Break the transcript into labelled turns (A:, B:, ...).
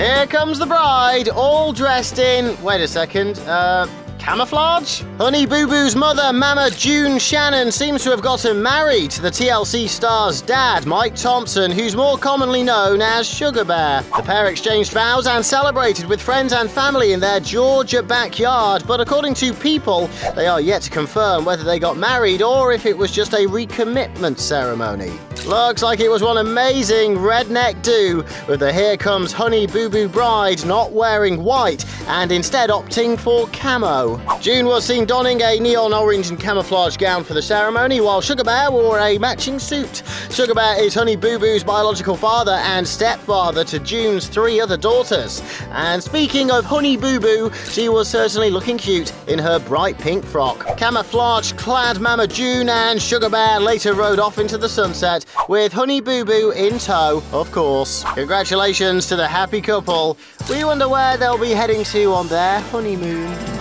A: Here comes the bride, all dressed in. Wait a second. Uh, Camouflage? Honey Boo Boo's mother, Mama June Shannon, seems to have gotten married to the TLC star's dad, Mike Thompson, who's more commonly known as Sugar Bear. The pair exchanged vows and celebrated with friends and family in their Georgia backyard, but according to People, they are yet to confirm whether they got married or if it was just a recommitment ceremony. Looks like it was one amazing redneck do, with the Here Comes Honey Boo Boo bride not wearing white and instead opting for camo. June was seen donning a neon orange and camouflage gown for the ceremony, while Sugar Bear wore a matching suit. Sugar Bear is Honey Boo Boo's biological father and stepfather to June's three other daughters. And speaking of Honey Boo Boo, she was certainly looking cute in her bright pink frock. Camouflage clad Mama June and Sugar Bear later rode off into the sunset with Honey Boo Boo in tow, of course. Congratulations to the happy couple. We wonder where they'll be heading to on their honeymoon.